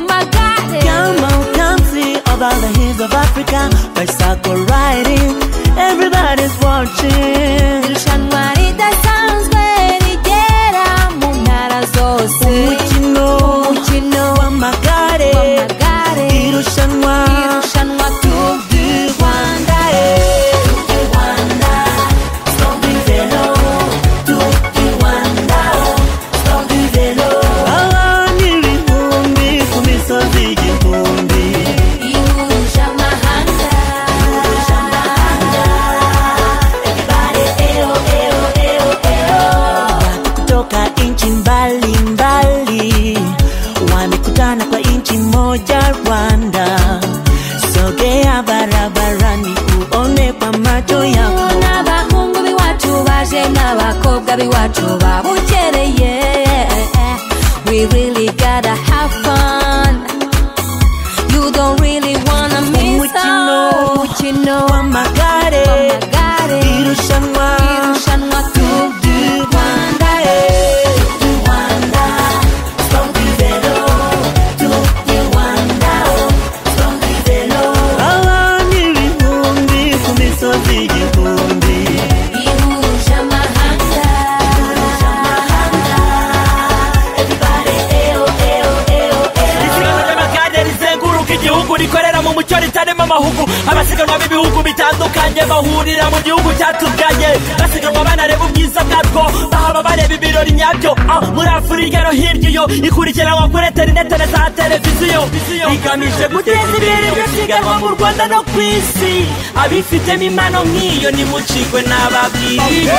magare Come see about the hills of Africa. Bicycle riding, everybody's watching. Mu mucyo ritarimo amahugu abasiganwa b'ibihugu bitandukanye bahurira mu gihugu cyatubyaye. Basiganwa banareba ubwiza bwatwo bahaba bareba ibirori nyabyo. Ah, muri afurika no hirya iyo ikurikiranwa kuri interinete na za televiziyo. Igamije guteza imbere iryo siganwa mu rwanda no ku isi. Abifitemo impano nk'iyo nimucikwe n'ababwiriye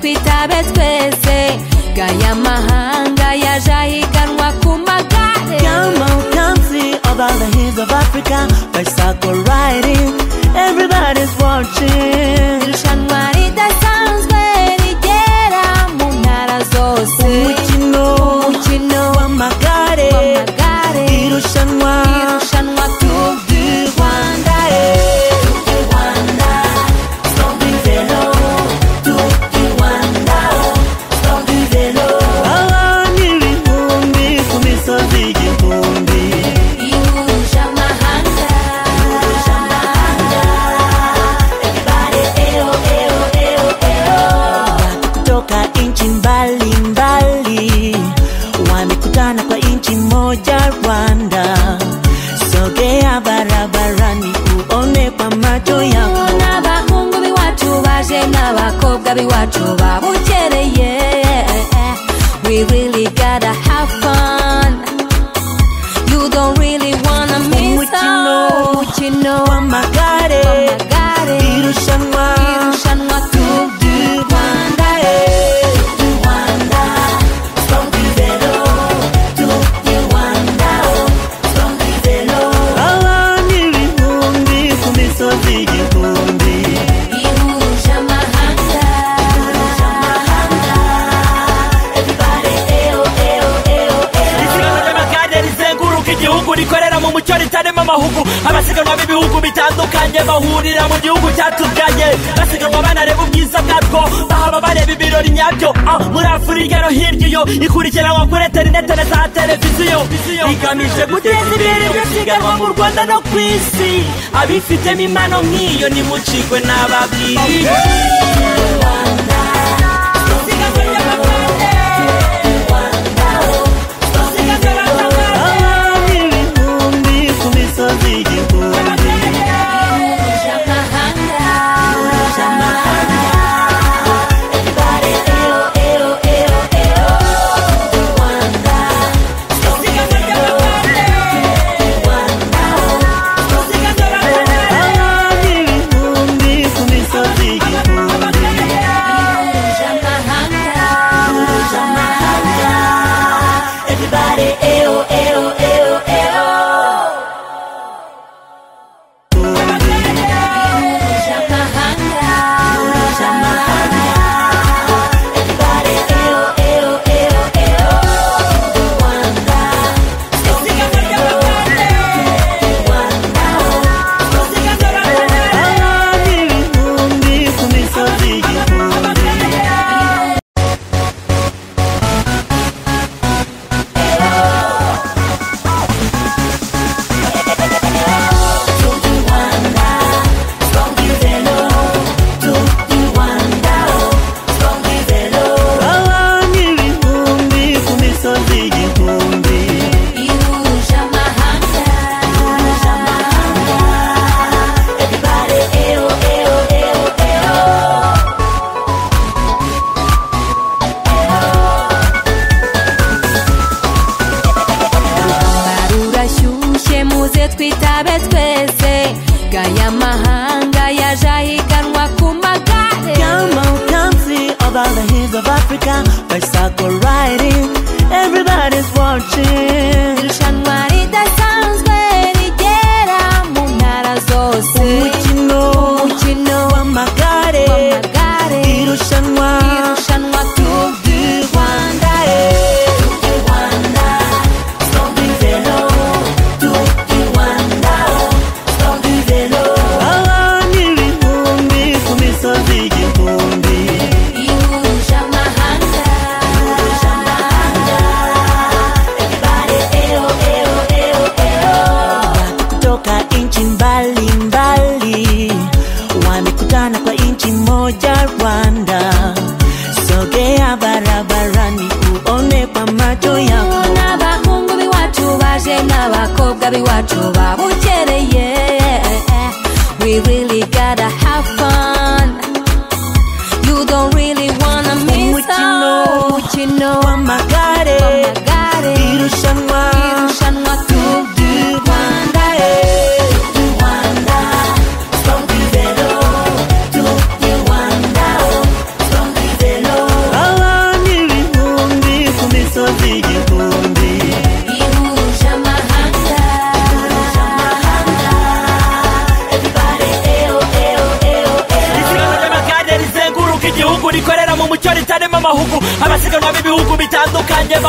twitabe twese gaya mahanga yaje ahiganwa ku magare Come on, come see about the hills of Africa. Bicycle riding, everybody's watching. irushanwa ridasanzwe rigera mu ntara zose Umukino umukino w'amagare, irushanwa n'abakobwa b'iwacu babukereye igihugu rikorera mu mucyo ritarimo amahugu. Abasiganwa b'ibihugu bitandukanye bahurira mu gihugu cyatuganye. Basiganwa banareba ubwiza bwabwo bahaba bareba ibirori nyabyo. Ah, muri afurika no hirya iyo ikurikiranwa kuri interinete na za televiziyo. Rigamije guteza imbere iryo siganwa mu rwanda no ku isi. Abifitemo impano nk'iyo nimucikwe n'ababwiriye out umukino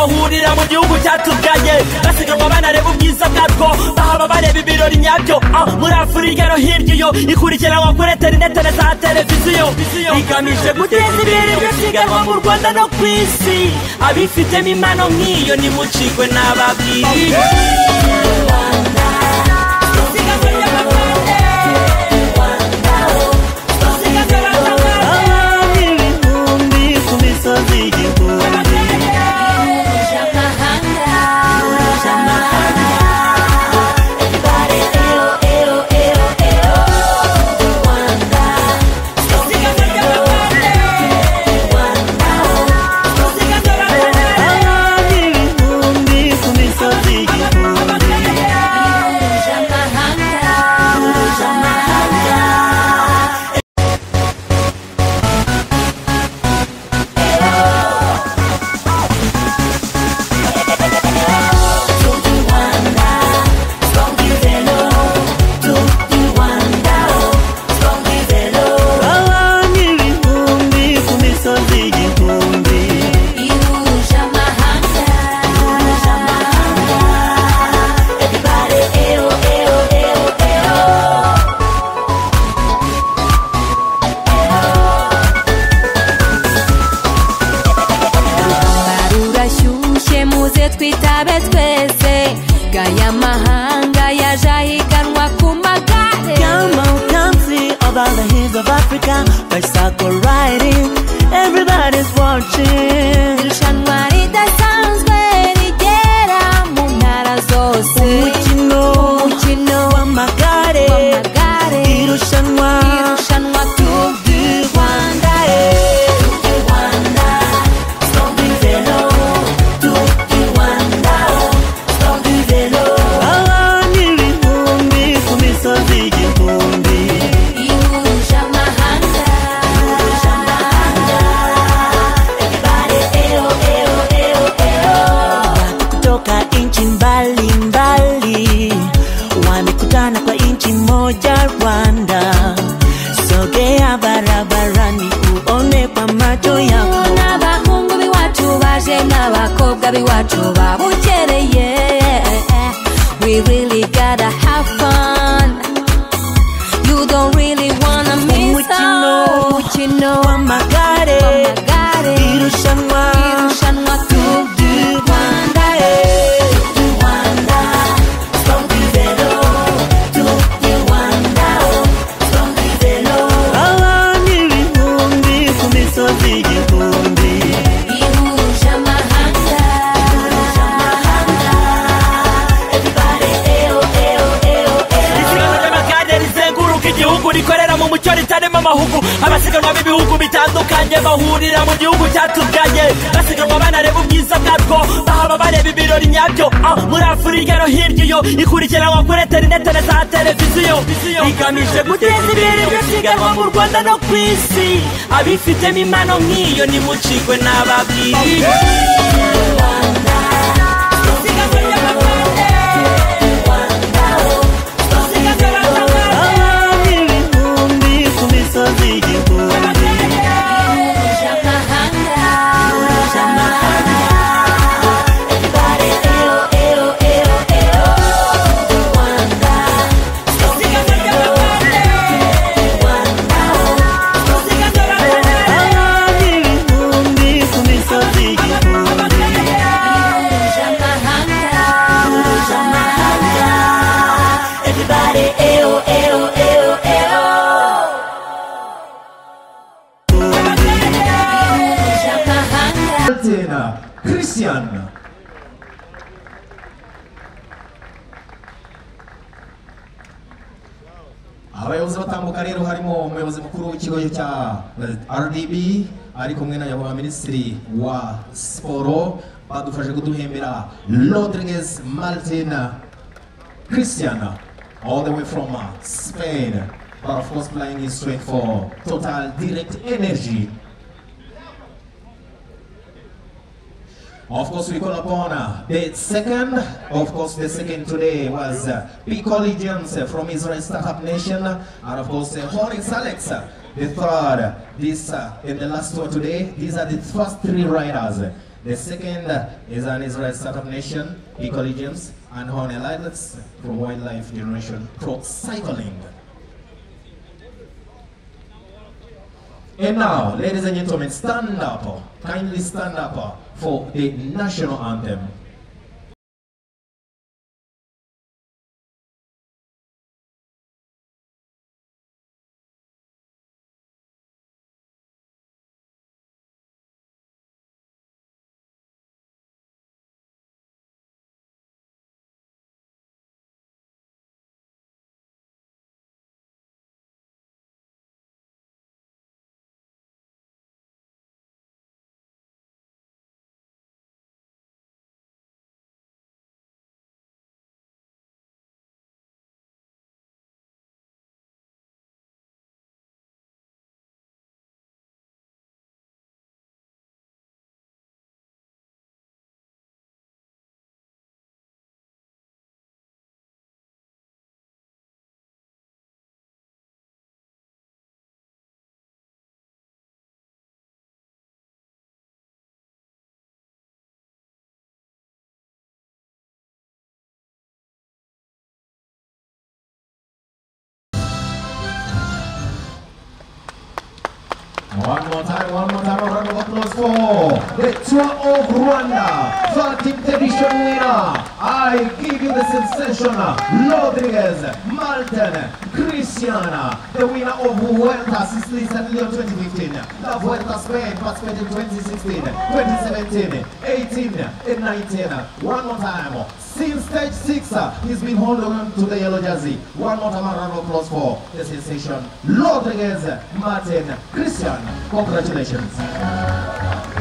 bahurira mu gihugu cyatuganye basiganwa banareba ubwiza bwabwo bahaba bareba ibirori nyabyo. Ah, muri afurika no hirya iyo. Ikurikiranwa kuri interinete na za televiziyo. Rigamije guteza imbere iryo mu rwanda no ku isi. Abifitemo impano nk'iyo nimucikwe n'ababwiriye see the hills of Africa. Bicycle riding, everybody's watching. Bahaba bareba ibirori nyabyo. Ah, muri afurika no hirya iyo ikurikiranwa kuri interinete na za televiziyo. Rigamije guteza imbere iryo siganwa mu rwanda no ku isi. Abifitemo impano nk'iyo nimucikwe n'ababwiriye abayobozi batambuka rero harimo umuyobozi mukuru w'ikigo cya rdb ari kumwe na nyakubahwa minisitiri wa siporo badufashe kuduhembera rodriguez martin christian all the way from uh, spain but of course flying is straight for total direct energy Of course, we call upon uh, the second. Of course, the second today was uh, P. Collegians uh, from Israel Startup Nation, and of course, uh, Horace Alex, uh, the third. This uh, in the last one today. These are the first three riders. The second uh, is an Israel Startup Nation, P. Collegians, and Hoehn Alex from Wildlife Generation Pro Cycling. And now, ladies and gentlemen, stand up. Kindly stand up for the national anthem. One more time, one more time, round of applause for the 205 Rwanda, 4팀 데뷔 쇼입니다. I give you the sensation, Rodriguez, Malton, Cristiana, the winner of Vuelta Sicilian Leon 2015, La Vuelta Spain, participated in 2016, 2017, 18, and 19. One more time. Since stage six, uh, he's been holding on to the yellow jersey. One more time, round of applause for the sensation, Rodriguez, Martin, Christian. Congratulations.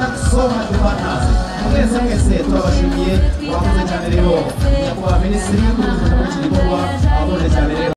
nakusoma tupanaze mwese mwese turabashimiye murakoze cyane rero nyakubahwa minisitiri w'igihugu cy'igikorwa abone cyane rero